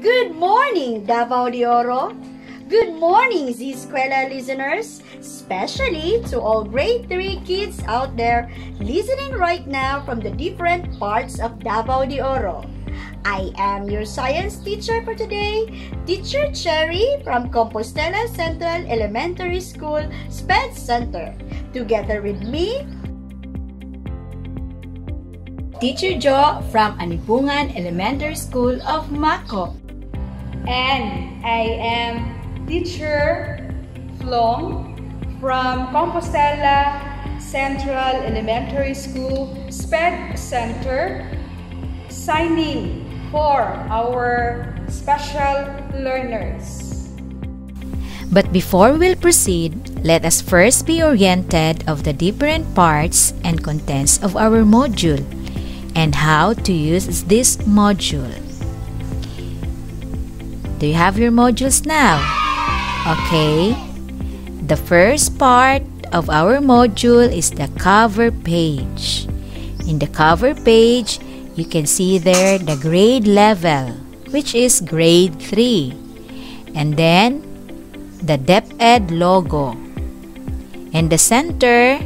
Good morning, Davao de Oro. Good morning, Z-Eskwela listeners, especially to all grade 3 kids out there listening right now from the different parts of Davao de Oro. I am your science teacher for today, Teacher Cherry from Compostela Central Elementary School SPED Center. Together with me, Teacher Jo from Anipungan Elementary School of Maco. And I am Teacher Flong from Compostela Central Elementary School SPED Center signing for our special learners. But before we'll proceed, let us first be oriented of the different parts and contents of our module and how to use this module. Do you have your modules now? Okay. The first part of our module is the cover page. In the cover page, you can see there the grade level, which is grade 3. And then the DepEd logo. In the center,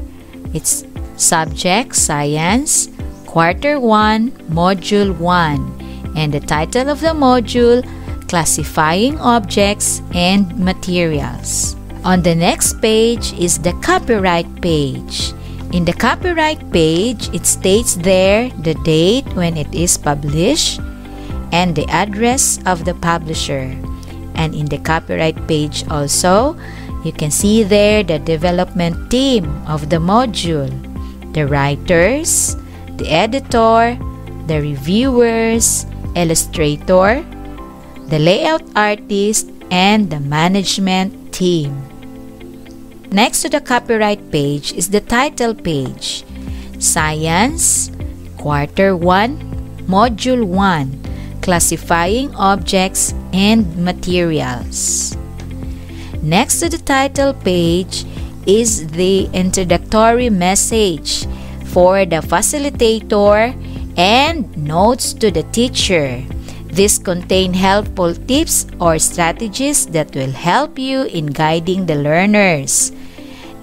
it's Subject Science, Quarter 1, Module 1. And the title of the module, Classifying Objects and Materials. On the next page is the copyright page. In the copyright page, it states there the date when it is published and the address of the publisher. And in the copyright page also, you can see there the development team of the module, the writers, the editor, the reviewers, illustrator, the layout artist, and the management team. Next to the copyright page is the title page. Science, Quarter 1, Module 1, Classifying Objects and Materials. Next to the title page is the introductory message for the facilitator and notes to the teacher. These contain helpful tips or strategies that will help you in guiding the learners.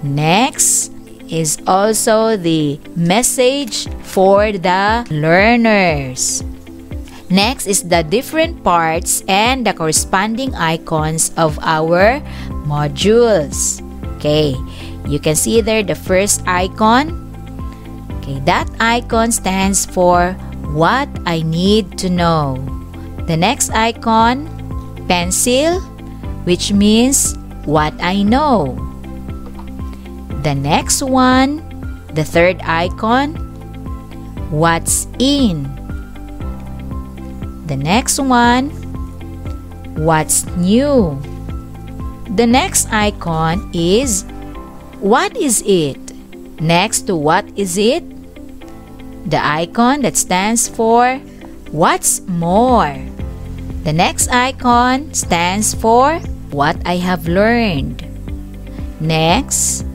Next is also the message for the learners. Next is the different parts and the corresponding icons of our modules. Okay, you can see there the first icon. Okay, that icon stands for what I need to know. The next icon, pencil, which means what I know. The next one, the third icon, what's in. The next one, what's new. The next icon is what is it? Next to what is it? The icon that stands for what's more. The next icon stands for what I have learned. Next,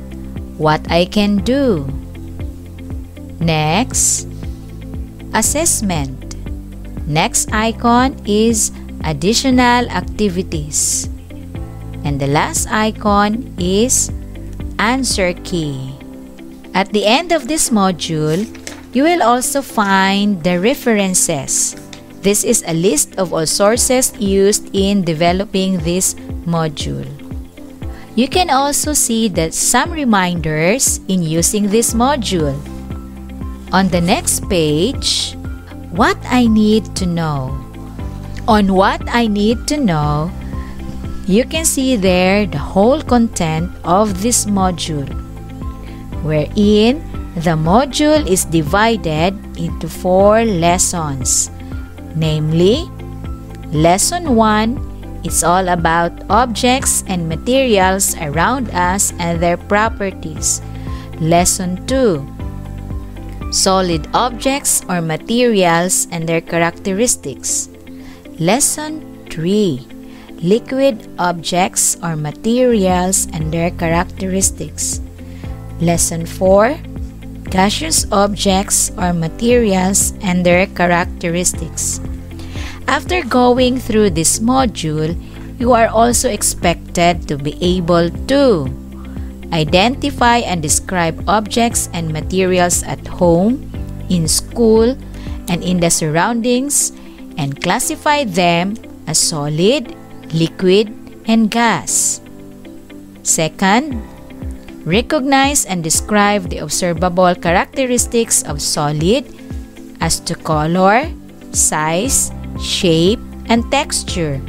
what I can do. Next, assessment. Next icon is additional activities. And the last icon is answer key. At the end of this module, you will also find the references. This is a list of all sources used in developing this module. You can also see that some reminders in using this module. On the next page, what I need to know. On what I need to know, you can see there the whole content of this module, wherein the module is divided into four lessons, namely, Lesson 1 is all about objects and materials around us and their properties. Lesson 2 Solid objects or materials and their characteristics. Lesson 3 Liquid objects or materials and their characteristics. Lesson 4 Gaseous objects or materials and their characteristics. After going through this module, you are also expected to be able to identify and describe objects and materials at home, in school, and in the surroundings, and classify them as solid, liquid, and gas. Second, recognize and describe the observable characteristics of solid as to color, size, shape, and texture.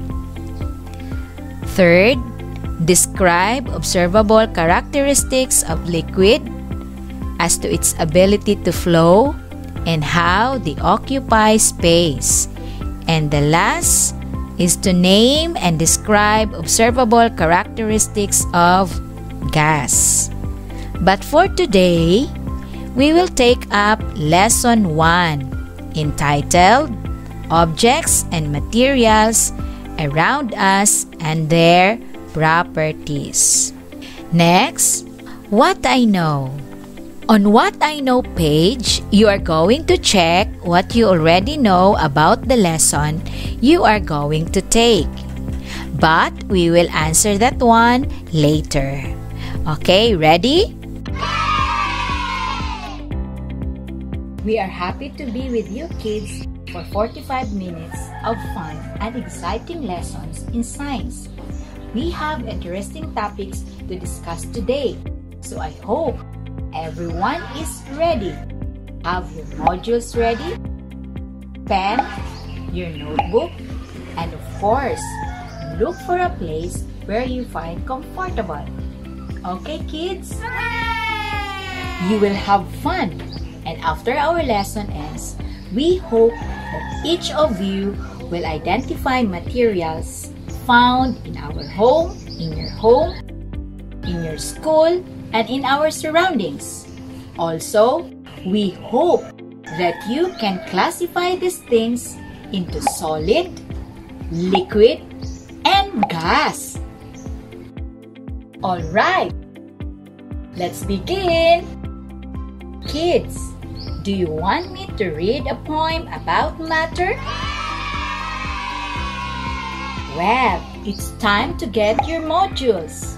Third, describe observable characteristics of liquid as to its ability to flow and how they occupy space. And the last is to name and describe observable characteristics of gas. But for today, we will take up lesson 1 entitled Objects and Materials Around Us and Their Properties. Next, what I know. On What I Know page, you are going to check what you already know about the lesson you are going to take. But we will answer that one later. Okay, ready? We are happy to be with you kids for 45 minutes of fun and exciting lessons in science. We have interesting topics to discuss today, so I hope everyone is ready. Have your modules ready, pen, your notebook, and of course, look for a place where you find comfortable. Okay, kids? You will have fun. And after our lesson ends, we hope that each of you will identify materials found in our home, in your home, in your school, and in our surroundings. Also, we hope that you can classify these things into solid, liquid, and gas. Alright, let's begin. Kids, do you want me to read a poem about matter? Well, it's time to get your modules.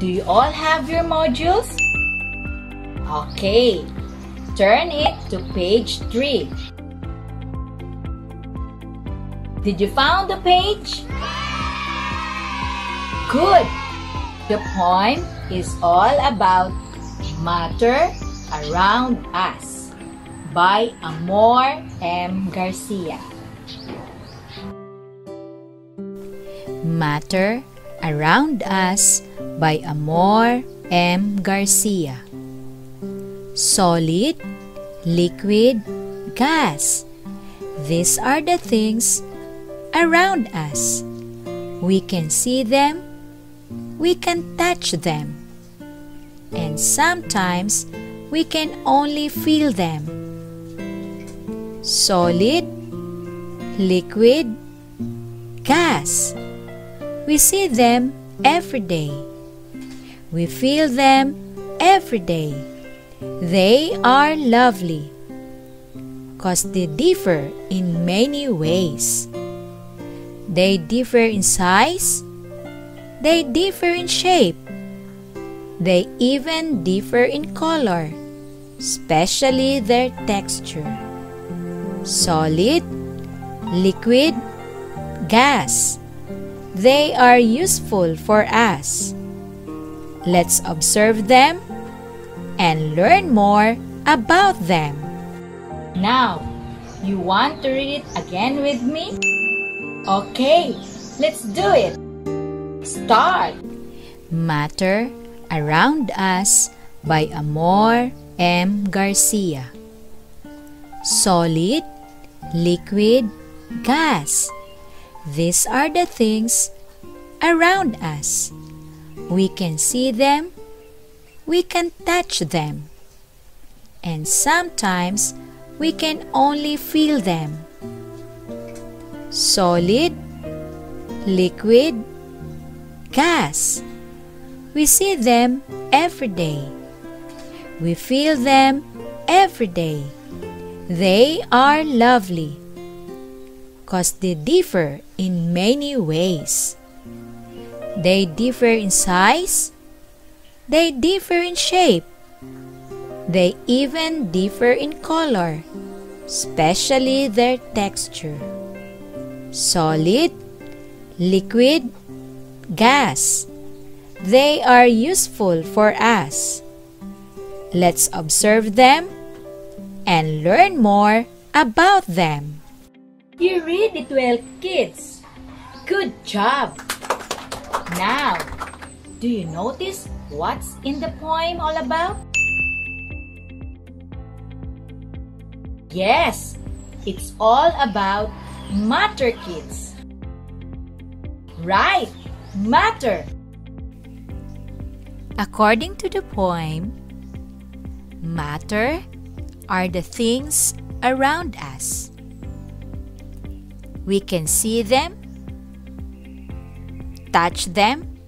Do you all have your modules? Okay, turn it to page 3. Did you found the page? Good! The poem is all about matter around us by Amor M. Garcia. Matter Around Us by Amor M. Garcia. Solid, liquid, gas. These are the things around us. We can see them, we can touch them, and sometimes we can only feel them. Solid, liquid, gas. We see them every day. We feel them every day. They are lovely because they differ in many ways. They differ in size, they differ in shape, they even differ in color, especially their texture. Solid, liquid, gas. They are useful for us. Let's observe them and learn more about them. Now, you want to read it again with me? Okay, let's do it. Start. Matter Around Us by Amor M. Garcia. Solid, liquid, gas. These are the things around us. We can see them, we can touch them, and sometimes we can only feel them. Solid, liquid, gas. We see them every day. We feel them every day. They are lovely because they differ in many ways. They differ in size, they differ in shape, they even differ in color, especially their texture. Solid, liquid, gas. They are useful for us. Let's observe them and learn more about them. You read it well, kids. Good job. Now, do you notice what's in the poem all about? Yes, it's all about matter, kids. Right, matter. According to the poem, matter are the things around us. We can see them, touch them,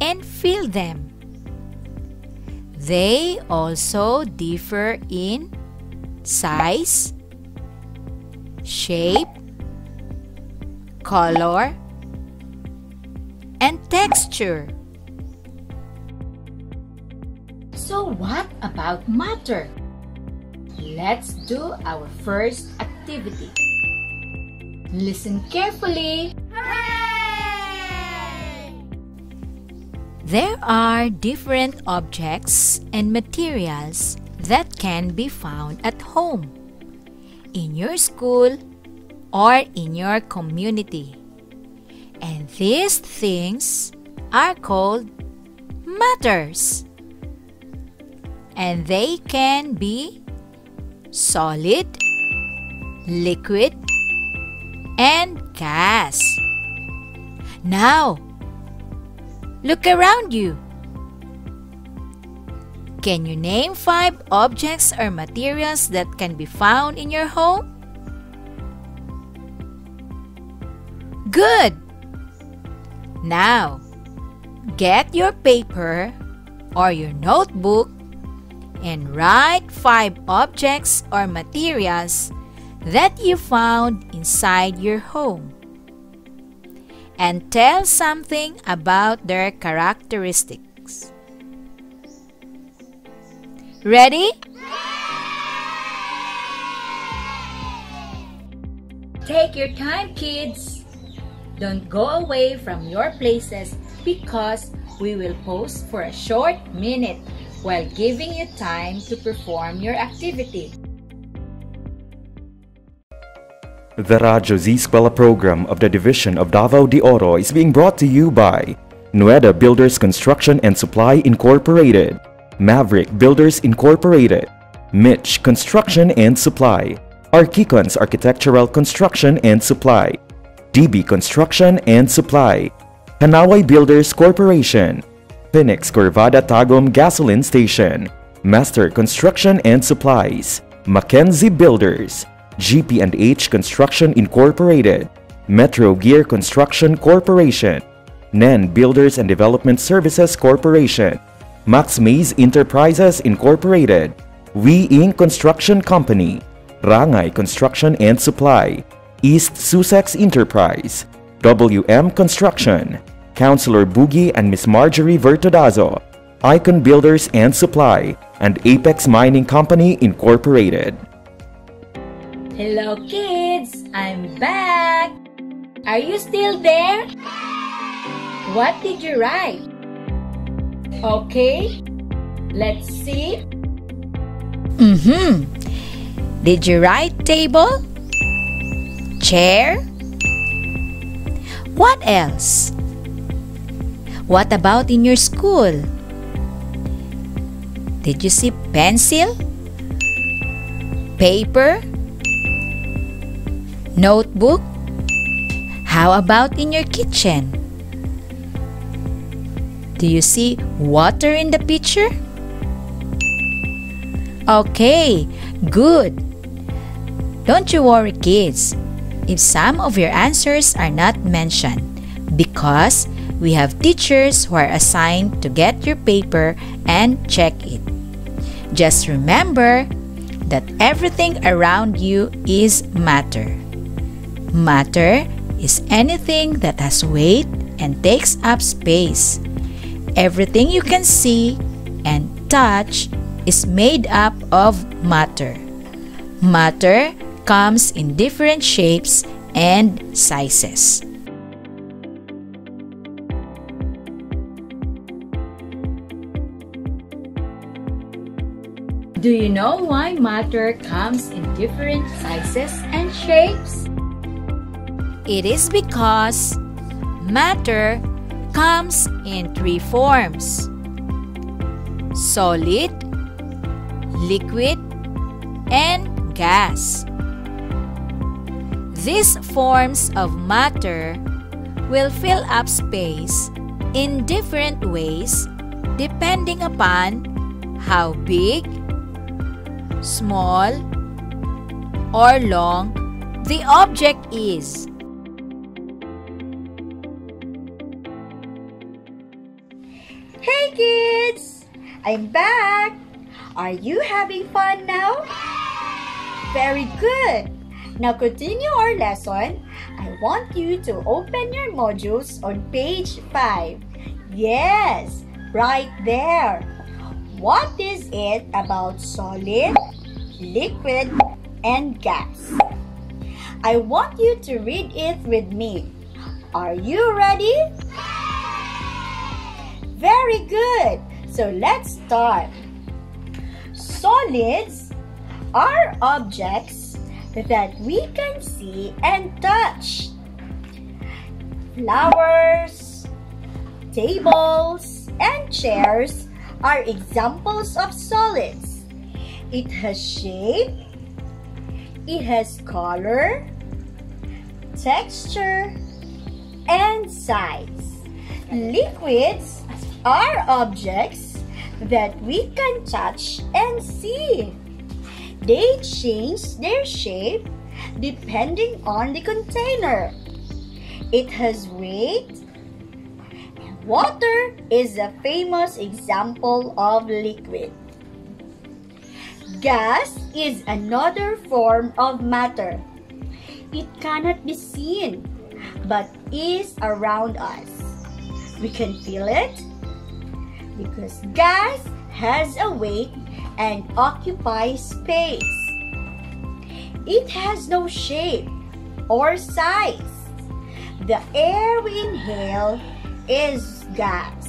and feel them. They also differ in size, shape, color, and texture. So what about matter? Let's do our first activity. Listen carefully. There are different objects and materials that can be found at home, in your school, or in your community. And these things are called matters. And they can be solid, liquid, and gas. Now, look around you. Can you name five objects or materials that can be found in your home? Good! Now, get your paper or your notebook and write five objects or materials that you found inside your home. And tell something about their characteristics. Ready? Take your time, kids. Don't go away from your places because we will pause for a short minute while giving you time to perform your activity. The Radyo Z Eskwela program of the Division of Davao de Oro is being brought to you by Nueda Builders Construction and Supply Incorporated, Maverick Builders Incorporated, Mitch Construction and Supply, Archicons Architectural Construction and Supply, DB Construction and Supply, Hanaway Builders Corporation, Phoenix Corvada Tagum Gasoline Station, Master Construction and Supplies, Mackenzie Builders, GP&H Construction Incorporated, Metro Gear Construction Corporation, NEN Builders and Development Services Corporation, Max Mays Enterprises Incorporated, We Inc. Construction Company, Rangay Construction and Supply, East Sussex Enterprise, WM Construction, Councilor Boogie and Miss Marjorie Vertodazo, Icon Builders and Supply, and Apex Mining Company Incorporated. Hello, kids! I'm back! Are you still there? What did you write? Okay, let's see. Mm-hmm. Did you write table? Chair? What else? What about in your school? Did you see pencil? Paper? Notebook? How about in your kitchen? Do you see water in the pitcher? Okay, good. Don't you worry, kids, if some of your answers are not mentioned because we have teachers who are assigned to get your paper and check it. Just remember that everything around you is matter. Matter is anything that has weight and takes up space. Everything you can see and touch is made up of matter. Matter comes in different shapes and sizes. Do you know why matter comes in different sizes and shapes? It is because matter comes in three forms solid, liquid, and gas. These forms of matter will fill up space in different ways depending upon how big, small, or long the object is. Hey kids! I'm back! Are you having fun now? Very good! Now continue our lesson. I want you to open your modules on page 5. Yes, right there. What is it about solid, liquid, and gas? I want you to read it with me. Are you ready? Very good. So let's start. Solids are objects that we can see and touch. Flowers, tables, and chairs are examples of solids. It has shape, it has color, texture, and size. Liquids are objects that we can touch and see. They change their shape depending on the container. It has weight. Water is a famous example of liquid. Gas is another form of matter. It cannot be seen, but is around us. We can feel it because gas has a weight and occupies space. It has no shape or size. The air we inhale is gas.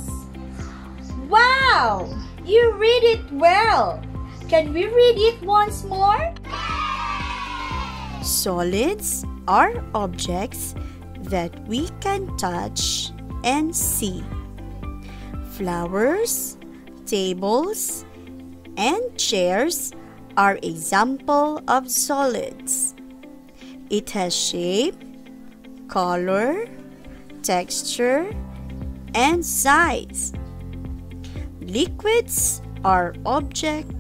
Wow! You read it well. Can we read it once more? Solids are objects that we can touch and see. Flowers, tables, and chairs are example of solids. It has shape, color, texture, and size. Liquids are objects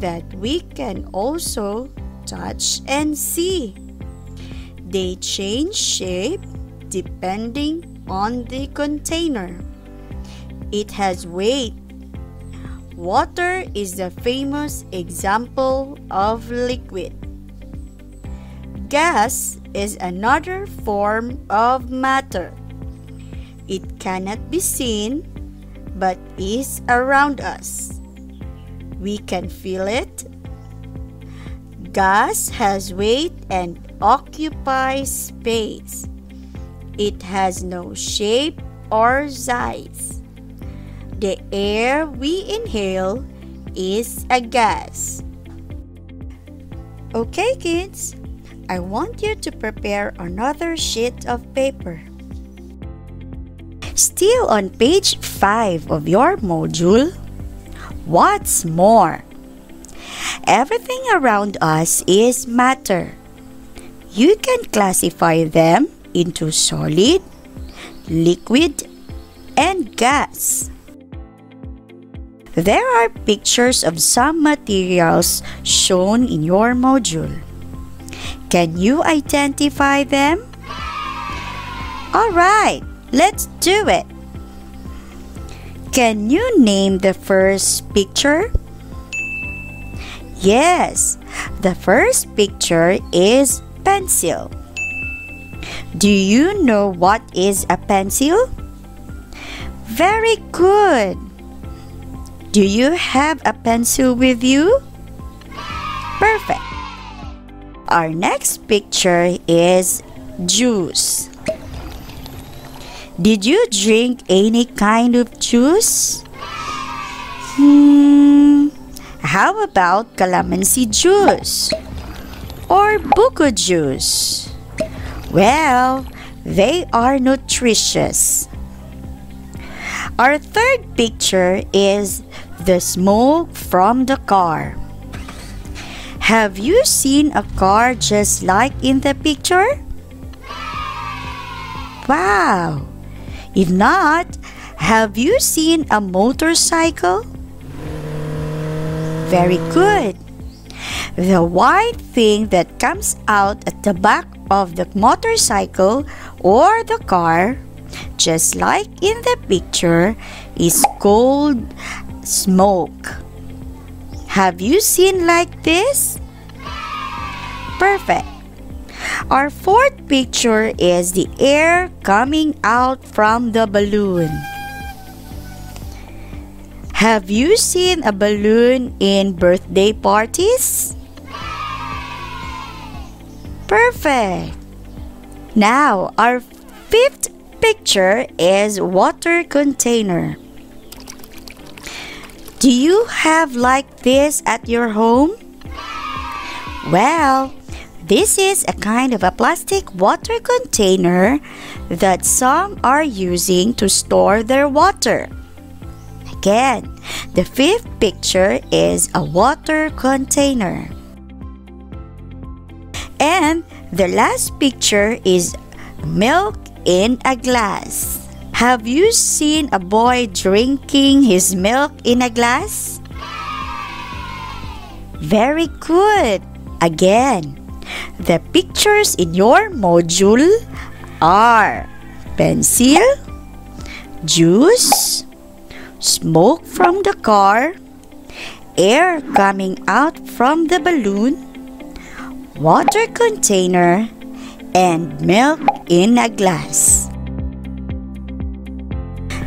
that we can also touch and see. They change shape depending on the container. It has weight. Water is the famous example of liquid. Gas is another form of matter. It cannot be seen but is around us. We can feel it. Gas has weight and occupies space. It has no shape or size. The air we inhale is a gas. Okay, kids, I want you to prepare another sheet of paper. Still on page 5 of your module, what's more? Everything around us is matter. You can classify them into solid, liquid, and gas. There are pictures of some materials shown in your module. Can you identify them? Alright, let's do it. Can you name the first picture? Yes, the first picture is pencil. Do you know what is a pencil? Very good. Do you have a pencil with you? Perfect. Our next picture is juice. Did you drink any kind of juice? Hmm, how about calamansi juice? Or buko juice? Well, they are nutritious. Our third picture is the smoke from the car. Have you seen a car just like in the picture? Wow! If not, have you seen a motorcycle? Very good. The white thing that comes out at the back of the motorcycle or the car, just like in the picture, is called smoke. Have you seen like this? Perfect. Our fourth picture is the air coming out from the balloon. Have you seen a balloon in birthday parties? Perfect. Now, our fifth picture is water container. Do you have like this at your home? Well, this is a kind of a plastic water container that some are using to store their water. Again, the fifth picture is a water container. And the last picture is milk in a glass. Have you seen a boy drinking his milk in a glass? Very good. Again, the pictures in your module are pencil, juice, smoke from the car, air coming out from the balloon, water container, and milk in a glass.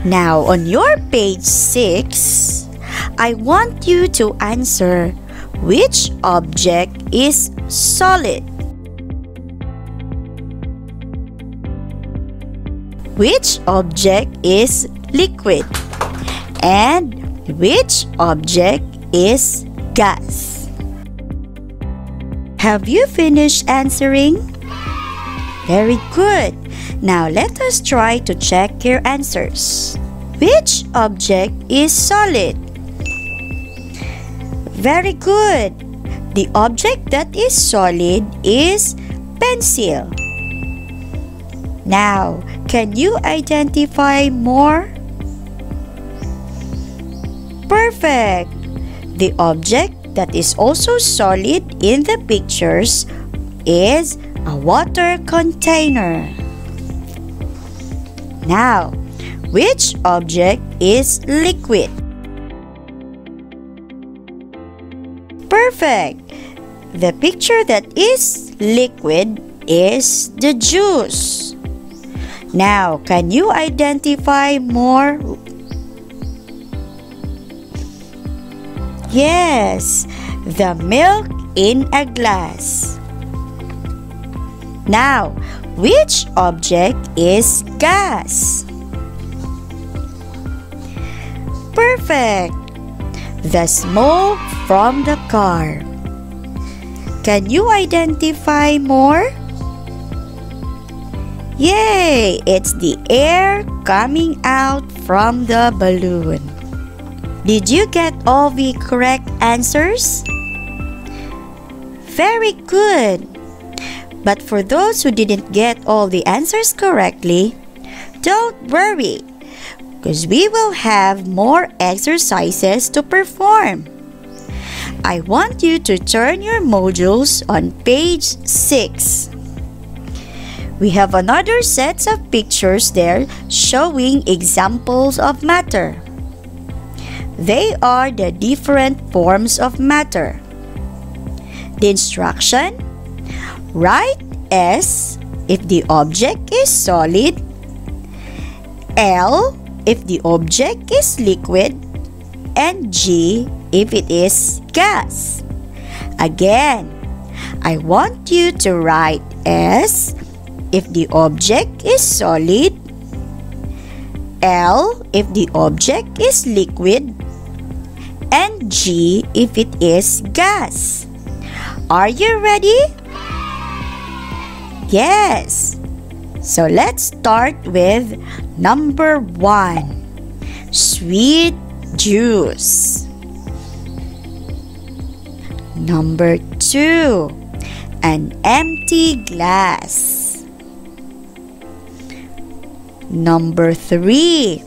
Now, on your page 6, I want you to answer which object is solid? Which object is liquid? And which object is gas? Have you finished answering? Very good. Now let us try to check your answers. Which object is solid? Very good. The object that is solid is pencil. Now, can you identify more? Perfect! The object that is also solid in the pictures is a water container. Now, which object is liquid? Perfect! The picture that is liquid is the juice. Now, can you identify more? Yes, the milk in a glass. Now, which object is gas? Perfect! The smoke from the car. Can you identify more? Yay! It's the air coming out from the balloon. Did you get all the correct answers? Very good! But for those who didn't get all the answers correctly, don't worry, because we will have more exercises to perform. I want you to turn your modules on page 6. We have another set of pictures there showing examples of matter. They are the different forms of matter. The instruction Write S if the object is solid, L if the object is liquid, and G if it is gas. Again, I want you to write S if the object is solid, L if the object is liquid, and G if it is gas. Are you ready? Yes. So let's start with number one sweet juice. Number two an empty glass. Number three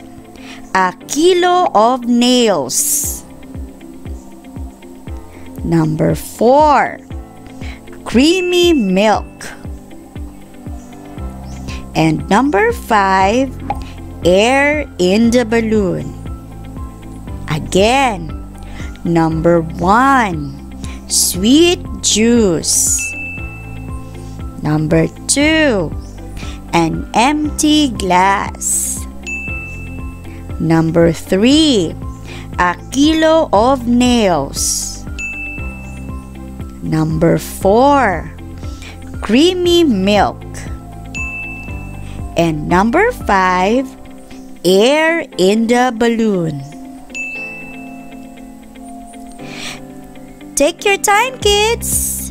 a kilo of nails. Number four creamy milk. And number five, air in the balloon. Again, number one, sweet juice. Number two, an empty glass. Number three, a kilo of nails. Number 4. Creamy milk. And number 5. Air in the balloon. Take your time, kids.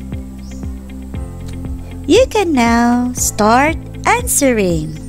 You can now start answering.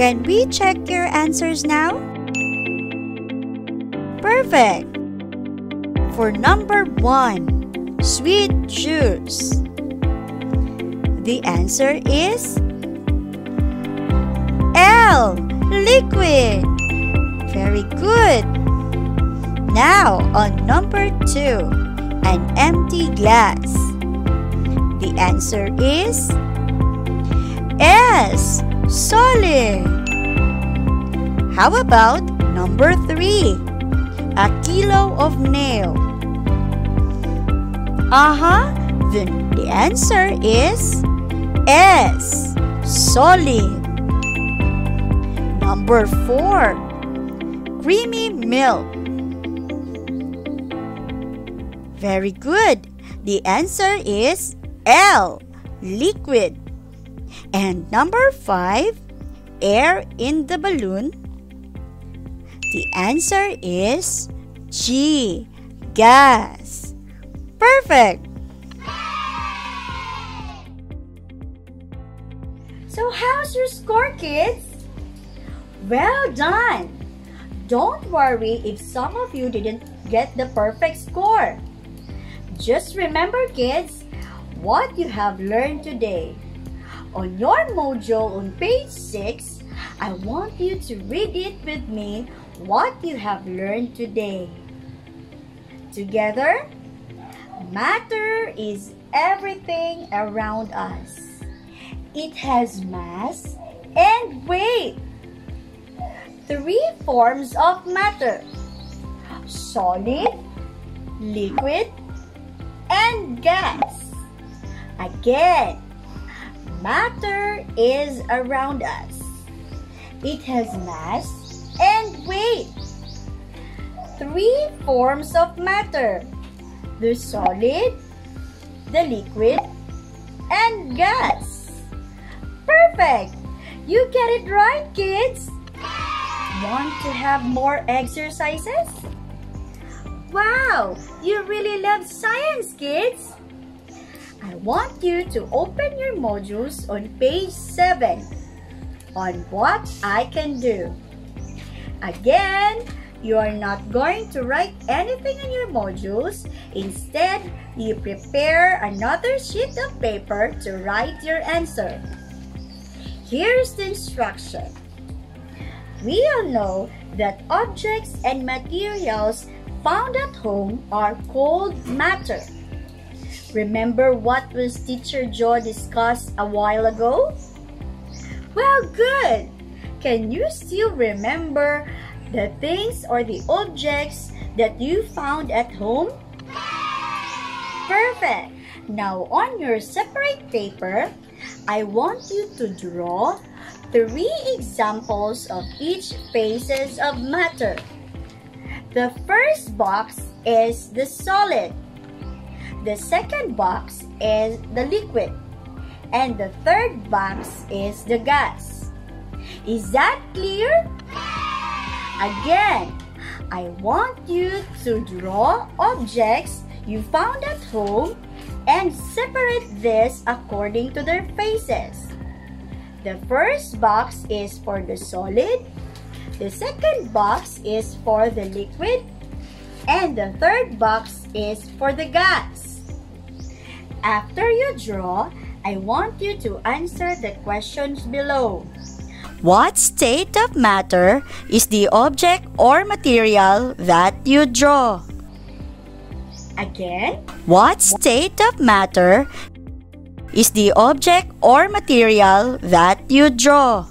Can we check your answers now? Perfect! For number one, sweet juice. The answer is L, liquid. Very good. Now on number two, an empty glass. The answer is S, solid. How about number three? A kilo of nail. Uh-huh. Then the answer is S. Solid. Number four. Creamy milk. Very good. The answer is L. Liquid. And number five, air in the balloon. The answer is G, gas. Perfect! So how's your score, kids? Well done! Don't worry if some of you didn't get the perfect score. Just remember, kids, what you have learned today. On your module on page 6, I want you to read it with me what you have learned today. Together, matter is everything around us. It has mass and weight. Three forms of matter. Solid, liquid, and gas. Again, Matter is around us. It has mass and weight. Three forms of matter. The solid, the liquid, and gas. Perfect! You get it right, kids! Want to have more exercises? Wow! You really love science, kids! I want you to open your modules on page 7 on what I can do. Again, you are not going to write anything in your modules. Instead, you prepare another sheet of paper to write your answer. Here's the instruction. We all know that objects and materials found at home are called matter. Remember what was Teacher Joe discussed a while ago? Well, good! Can you still remember the things or the objects that you found at home? Perfect! Now on your separate paper, I want you to draw three examples of each phases of matter. The first box is the solid. The second box is the liquid. And the third box is the gas. Is that clear? Again, I want you to draw objects you found at home and separate this according to their phases. The first box is for the solid, the second box is for the liquid, and the third box is for the gas. After you draw, I want you to answer the questions below. What state of matter is the object or material that you draw? Again, what state of matter is the object or material that you draw?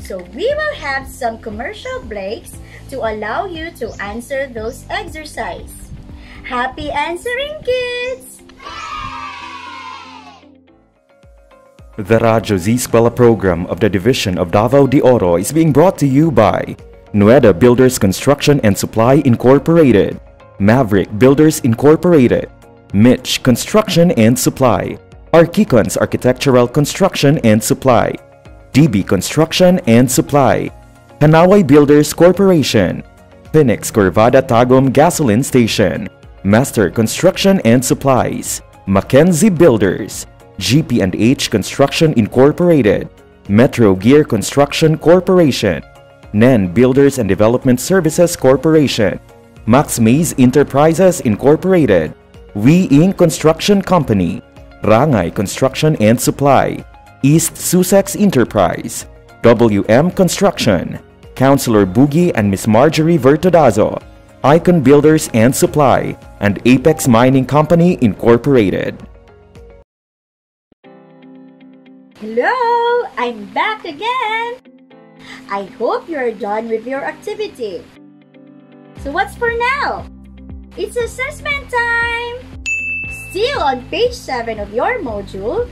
So we will have some commercial breaks to allow you to answer those exercises. Happy answering, kids! The Radyo Z-Eskwela program of the Division of Davao de Oro is being brought to you by Nueda Builders Construction and Supply Incorporated, Maverick Builders Incorporated, Mitch Construction and Supply, Archicons Architectural Construction and Supply, DB Construction and Supply, Hanaway Builders Corporation, Phoenix Corvada Tagum Gasoline Station, Master Construction and Supplies, Mackenzie Builders, GP&H Construction Incorporated, Metro Gear Construction Corporation, NEN Builders and Development Services Corporation, Max Mays Enterprises Incorporated, We Inc. Construction Company, Rangay Construction and Supply, East Sussex Enterprise, WM Construction, Councilor Boogie and Miss Marjorie Vertodazo, Icon Builders and Supply, and Apex Mining Company Incorporated. Hello! I'm back again! I hope you're done with your activity. So what's for now? It's assessment time! Still on page 7 of your module,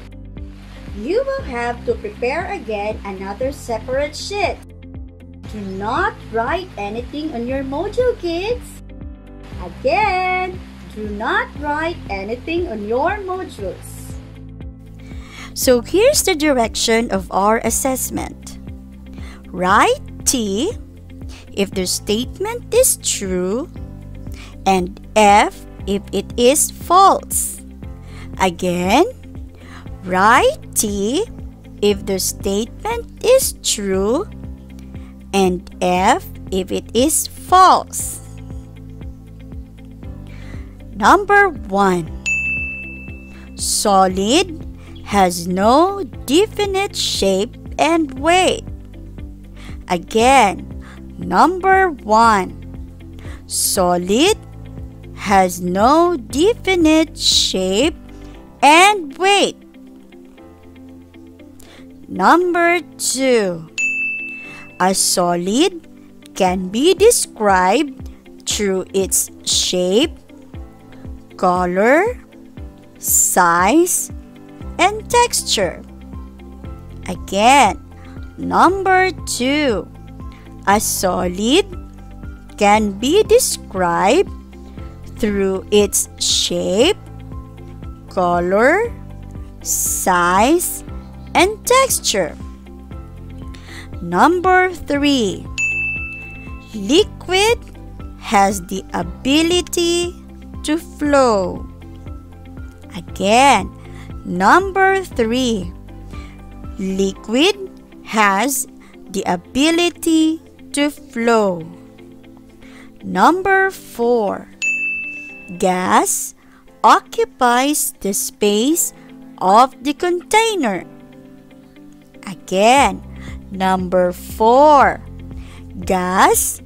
you will have to prepare again another separate sheet. Do not write anything on your module, kids. Again, do not write anything on your modules. So here's the direction of our assessment. Write T if the statement is true and F if it is false. Again, write T if the statement is true and F if it is false. Number 1. Solid has no definite shape and weight. Again, number 1. Solid has no definite shape and weight. Number 2. A solid can be described through its shape, color, size, and texture. Again, number two, a solid can be described through its shape, color, size, and texture. Number 3. Liquid has the ability to flow. Again, number 3. Liquid has the ability to flow. Number 4. Gas occupies the space of the container. Again, number 4. Gas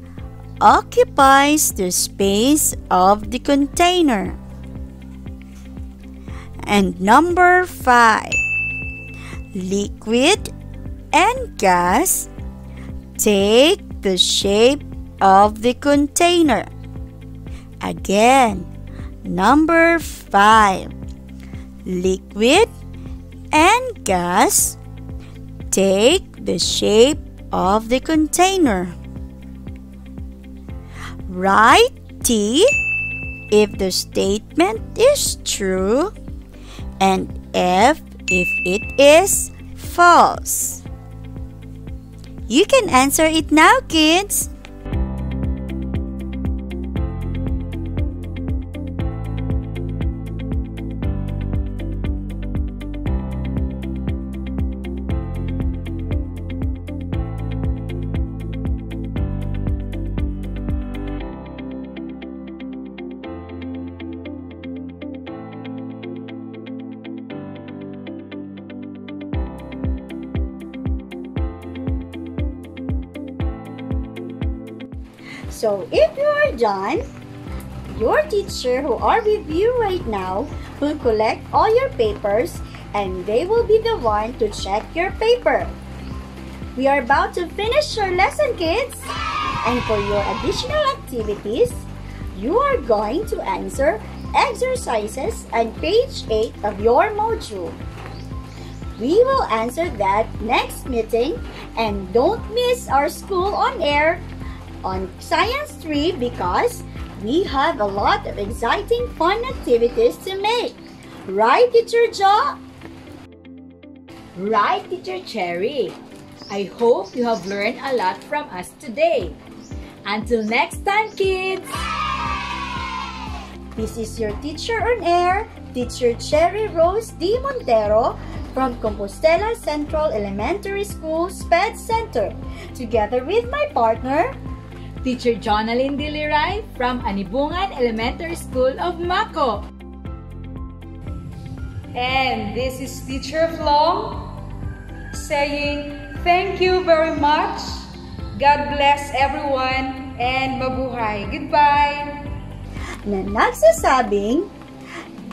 occupies the space of the container. And number 5. Liquid and gas take the shape of the container. Again, number 5. Liquid and gas take the shape of the container. Write T if the statement is true and F if it is false. You can answer it now, kids. So if you are done, your teacher who are with you right now will collect all your papers and they will be the one to check your paper. We are about to finish your lesson, kids. And for your additional activities, you are going to answer exercises on page 8 of your module. We will answer that next meeting and don't miss our school on air on Science 3 because we have a lot of exciting fun activities to make. Right, Teacher Jo? Right, Teacher Cherry. I hope you have learned a lot from us today. Until next time, kids! This is your teacher on air, Teacher Cherry Rose D. Montero from Compostela Central Elementary School SPED Center, together with my partner, Teacher Jonalyn Diliray from Anibungan Elementary School of Mako. And this is Teacher Flong saying thank you very much. God bless everyone and mabuhay. Goodbye. na nagsasabing,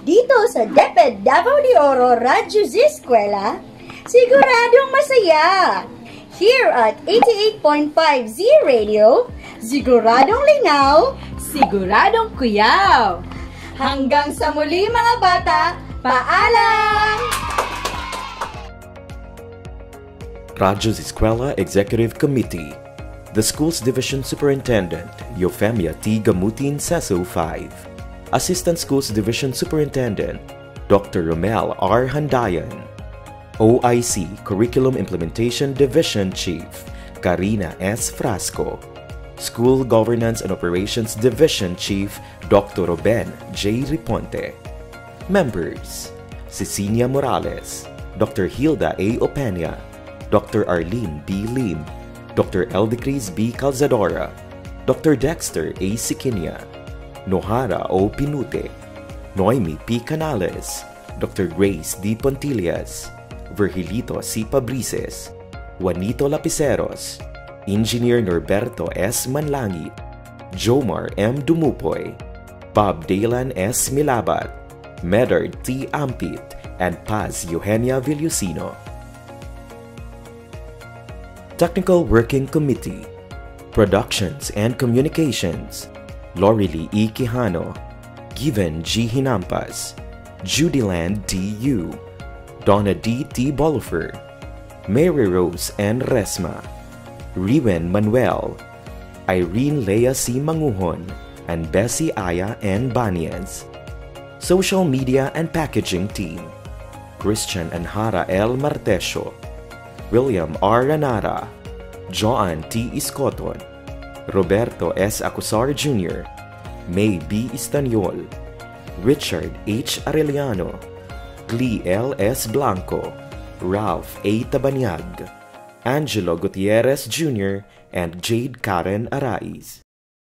dito sa DepEd Davao de Oro Radyo Z Eskwela, siguradong masaya! Here at 88.5 Z Radio, siguradong linaw, Siguradong kuyaw! hanggang sa muli mga bata, paalam! Radyo's Eskwela Executive Committee, the school's division superintendent, Eufemia T. Gamutin Seso 5, Assistant Schools Division Superintendent, Dr. Romel R. Handayan, OIC Curriculum Implementation Division Chief, Karina S. Frasco, School Governance and Operations Division Chief, Dr. Ruben J. Riponte, Members, Cecilia Morales, Dr. Hilda A. Opena, Dr. Arlene B. Lim, Dr. Eldecris B. Calzadora, Dr. Dexter A. Sikinia, Nohara O. Pinute, Noemi P. Canales, Dr. Grace D. Pontillas, Virgilito C. Pabrices, Juanito Lapiceros, Engineer Norberto S. Manlangi, Jomar M. Dumupoy, Bob Dalan S. Milabat, Medard T. Ampit, and Paz Eugenia Villusino. Technical Working Committee Productions and Communications Lorely E. Quijano Given G. Hinampas Judyland D. U Donna D. T. Bolifer Mary Rose N. Resma Riwen Manuel Irene Lea C. Manguhon and Bessie Aya N. Banias Social Media and Packaging Team Christian Anhara L. Martesio, William R. Ranara, Joan T. Iscoton, Roberto S. Acusar Jr., May B. Istaniol, Richard H. Arellano, Glee L. S. Blanco, Ralph A. Tabanyag, Angelo Gutierrez Jr., and Jade Karen Araiz.